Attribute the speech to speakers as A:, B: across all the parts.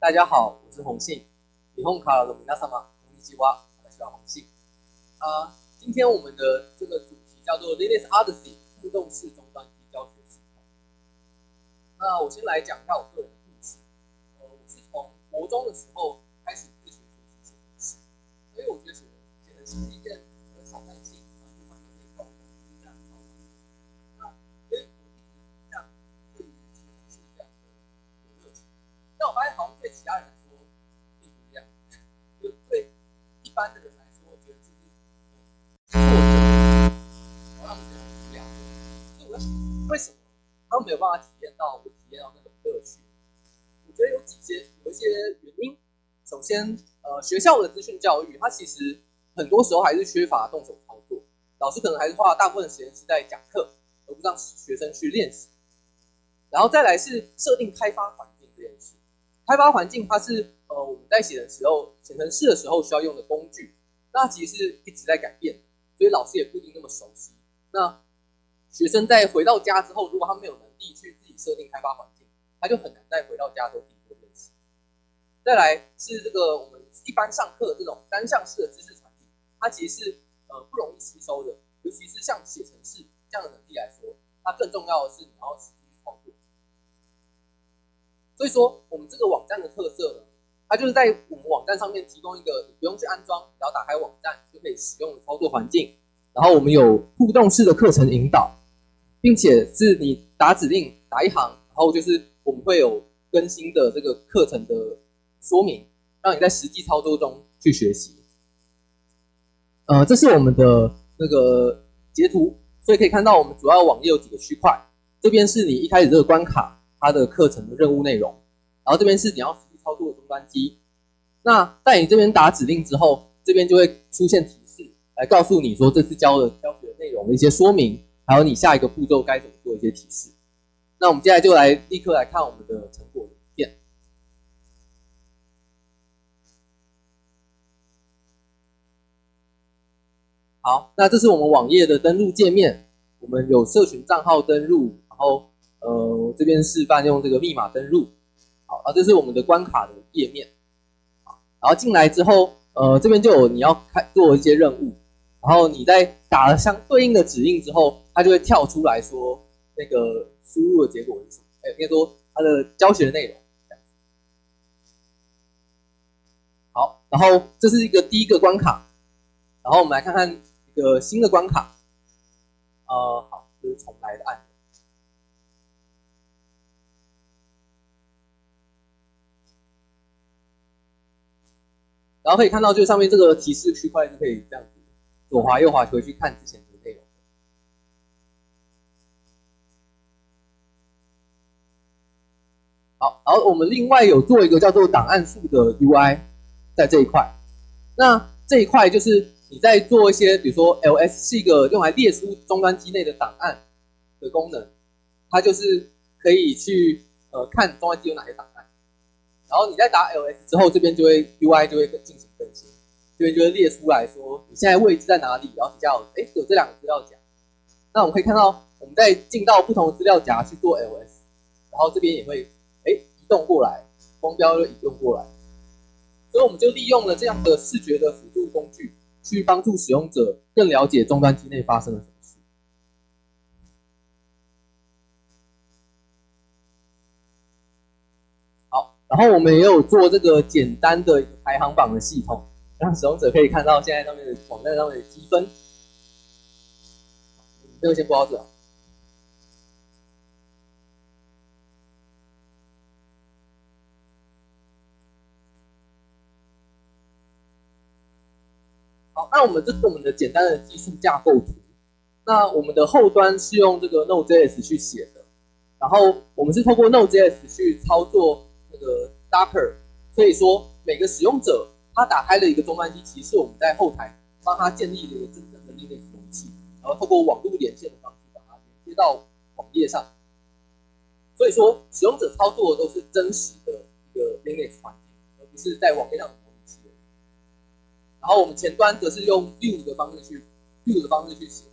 A: 大家好，我是红信。日本卡的皆様、こんにちは。我是红信。啊，今天我们的这个主题叫做 Linux Odyssey 互动式终端机教学系统。那我先来讲一下我个人的故事。呃，我是从国中的时候开始自学学习写程式，所以我觉得写写程式是一件 为什么？他们没有办法体验到我体验到那种乐趣？我觉得有几些有一些原因。首先，呃，学校的资讯教育，它其实很多时候还是缺乏动手操作，老师可能还是花大部分时间是在讲课，而不让学生去练习。然后再来是设定开发环境这件事。开发环境它是呃我们在写的时候写程式的时候需要用的工具，那其实是一直在改变，所以老师也不一定那么？熟悉。那学生在回到家之后，如果他没有能力去自己设定开发环境，他就很难再回到家之后自己做练习。再来是这个我们一般上课这种单向式的知识传递，它其实是呃不容易吸收的，尤其是像写程式这样的能力来说，它更重要的是你要实际去操作。所以说，我们这个网站的特色呢，它就是在我们网站上面提供一个你不用去安装，只要打开网站就可以使用的操作环境。然后我们有互动式的课程引导，并且是你打指令打一行，然后就是我们会有更新的这个课程的说明，让你在实际操作中去学习。呃，这是我们的那个截图，所以可以看到我们主要网页有几个区块，这边是你一开始这个关卡。它的课程的任务内容，然后这边是你要实际操作的终端机。那在你这边打指令之后，这边就会出现提示，来告诉你说这次教的教学内容的一些说明，还有你下一个步骤该怎么做一些提示。那我们接下来就来立刻来看我们的成果影片。好，那这是我们网页的登录界面，我们有社群账号登录，然后。呃，这边示范用这个密码登录，好，啊，这是我们的关卡的页面，好，然后进来之后，呃，这边就有你要开做一些任务，然后你在打了相对应的指令之后，它就会跳出来说那个输入的结果是什么，哎，应该说它的教学的内容，好，然后这是一个第一个关卡，然后我们来看看一个新的关卡，呃，好，这是重来的按钮。然后可以看到，就上面这个提示区块是可以这样子左滑右滑回去看之前的内容。好，然后我们另外有做一个叫做档案数的 UI，在这一块。那这一块就是你在做一些，比如说 LS 是一个用来列出终端机内的档案的功能，它就是可以去呃看终端机有哪些档案。然后你在打 ls 之后，这边就会 ui 就会进行更新，这边就会列出来说你现在位置在哪里，然后底下有哎有这两个资料夹。那我们可以看到，我们在进到不同的资料夹去做 ls，然后这边也会哎移动过来，光标就移动过来。所以我们就利用了这样的视觉的辅助工具，去帮助使用者更了解终端机内发生了什么事。好。然后我们也有做这个简单的排行榜的系统，让使用者可以看到现在上面的网站上面的积分。这个先播到这。好，那我们这是我们的简单的技术架构图。那我们的后端是用这个 Node.js 去写的，然后我们是透过 Node.js 去操作那。个 Docker，所以说每个使用者他打开了一个终端机，其实是我们在后台帮他建立了一个真正的 Linux 服务器，然后透过网络连线的方式把它连接到网页上。所以说使用者操作的都是真实的一个 Linux 环境，而不是在网页上的模拟器。然后我们前端则是用 Vue 的方式去 Vue 的方式去写的。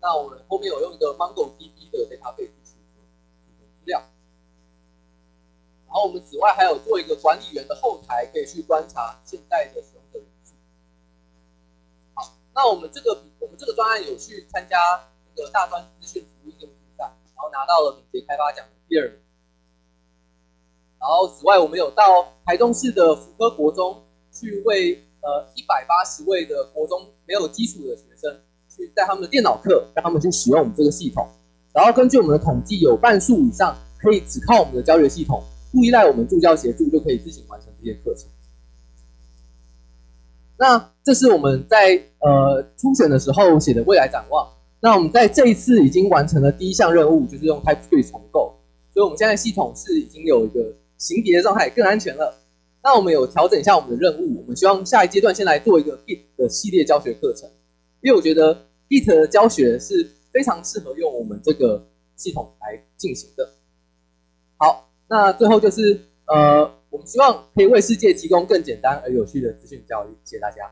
A: 那我们后面有用一个 MongoDB 的 database 去储资料。然后我们此外还有做一个管理员的后台，可以去观察现在的使用者人数。好，那我们这个我们这个专案有去参加那个大专资讯服务应用比赛，然后拿到了敏捷开发奖的第二名。然后此外，我们有到台中市的福科国中去为呃一百八十位的国中没有基础的学生，去带他们的电脑课，让他们去使用我们这个系统。然后根据我们的统计，有半数以上可以只靠我们的教学系统，不依赖我们助教协助，就可以自行完成这些课程。那这是我们在呃初选的时候写的未来展望。那我们在这一次已经完成了第一项任务，就是用 Type Three 重构，所以我们现在系统是已经有一个行别的状态，更安全了。那我们有调整一下我们的任务，我们希望下一阶段先来做一个 Git 的系列教学课程，因为我觉得 Git 的教学是非常适合用我们这个系统来进行的。好，那最后就是呃，我们希望可以为世界提供更简单而有趣的资讯教育。谢谢大家。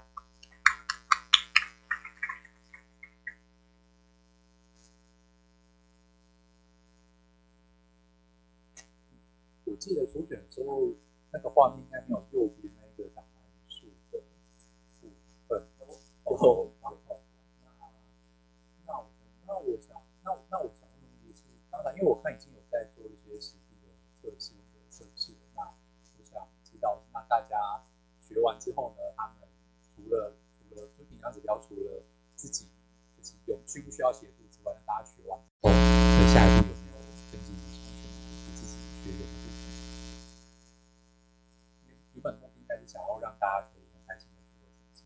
B: 我记得初选的时候，那个画面应该没有右边那个档案数的部分哦。那那我那我想那那我想问的是，当然，因为我看已经有在做一些实际的测试的测试，那我想知道，那大家学完之后呢，他们除了除了就平常指标，除了自己自己有需不需要写助之外，大家学完后，的下一步有没有跟进自己学的？原本目的应该是想要让大家可以很开心的去做成绩。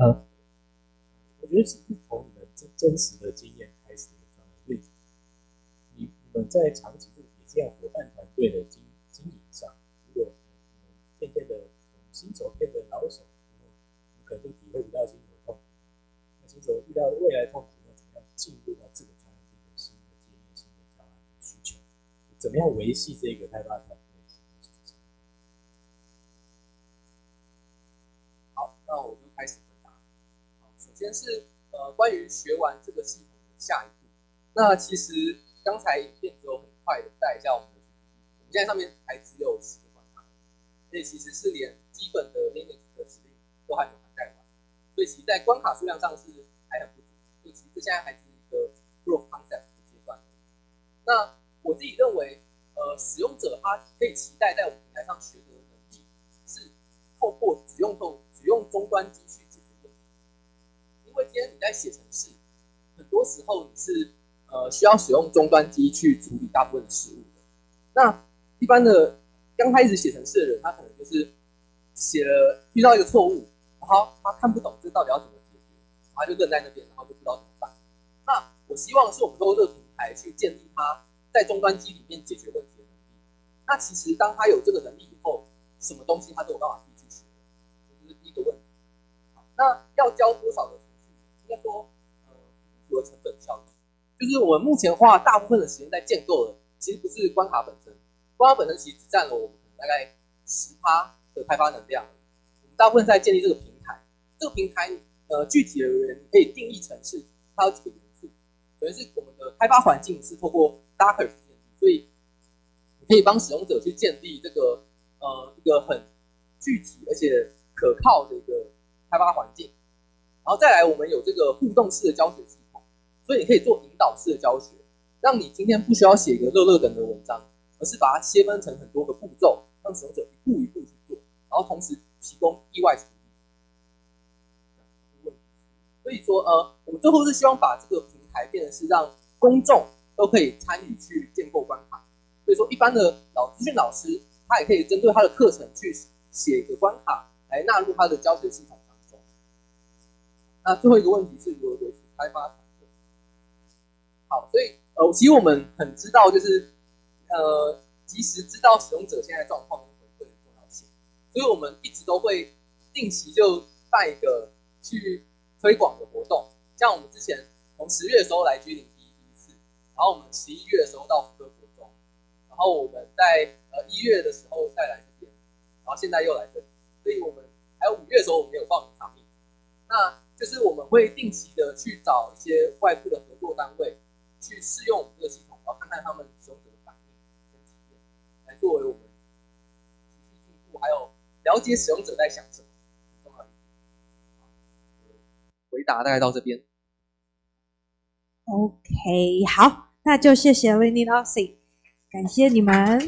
B: 呃，我觉得是从你们真真实的经验开始的这样的例子。你你们在长期这个也这样伙伴团队的经经营上，如果你们渐渐的从新手变得老手，然后你可能就体会不到新手痛。那新手遇到未来痛苦，要怎么样进入到这个专业一个新的界面、新的教案的需求？怎么样维系这个开发团队？
A: 好，首先是呃关于学完这个系统的下一步。那其实刚才影片只有很快的带一下我们的主题，我们现在上面还只有十个关卡，所以其实是连基本的 Linux 的指令都还没有涵盖完，所以其实在关卡数量上是还很不足，所以其实现在还是一个 proof concept 的阶段。那我自己认为，呃，使用者他可以期待在我们平台上学的能力是透过只用透只用终端机去。今天你在写程式，很多时候你是呃需要使用终端机去处理大部分的事物的。那一般的刚开始写程式的人，他可能就是写了遇到一个错误，然后他看不懂这到底要怎么解决，然后就愣在那边，然后就不知道怎么办。那我希望是我们通过这个平台去建立他在终端机里面解决问题的能力。那其实当他有这个能力以后，什么东西他都有办法自己去学，这是第一个问题。那要教多少的？应该说，呃，符合成本效益。就是我们目前花大部分的时间在建构的，其实不是关卡本身，关卡本身其实只占了我们大概十趴的开发能量。我们大部分在建立这个平台，这个平台呃具体而言，你可以定义成是它有几个元素，首先是我们的开发环境是透过 Docker 建立，所以你可以帮使用者去建立这个呃一个很具体而且可靠的一个开发环境。然后再来，我们有这个互动式的教学系统，所以你可以做引导式的教学，让你今天不需要写一个乐乐等的文章，而是把它切分成很多个步骤，让使用者一步一步去做，然后同时提供意外处理。所以说，呃，我们最后是希望把这个平台变成是让公众都可以参与去建构关卡。所以说，一般的老资讯老师，他也可以针对他的课程去写一个关卡，来纳入他的教学系统。那最后一个问题是如何维持开发团队。好，所以呃，其实我们很知道，就是呃，及时知道使用者现在状况回馈的重要性，所以我们一直都会定期就办一个去推广的活动，像我们之前从十月的时候来居零第一次，然后我们十一月的时候到福科国中，然后我们在呃一月的时候再来这边，然后现在又来这里，所以我们还有五月的时候我们有报名场地，那就是我们会定期的去找一些外部的合作单位去试用我们这个系统，然后看看他们使用者的反应跟体验，来作为我们持续进步还有了解使用者在想什么重要一点。回答大概到这边。
C: OK，好，那就谢谢 Lenny Lossy，感谢你们。